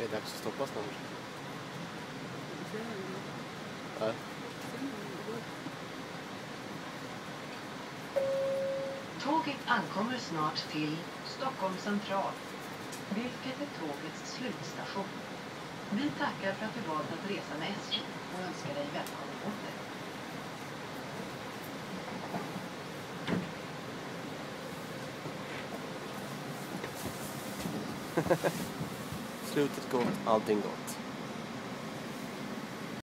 Det är dags att stoppa snart. Ja. Tåget ankommer snart till Stockholm central, vilket är tågets slutstation. Vi tackar för att du valt att resa med SJ och önskar dig välkommen åter. Slutet gott, allting gott.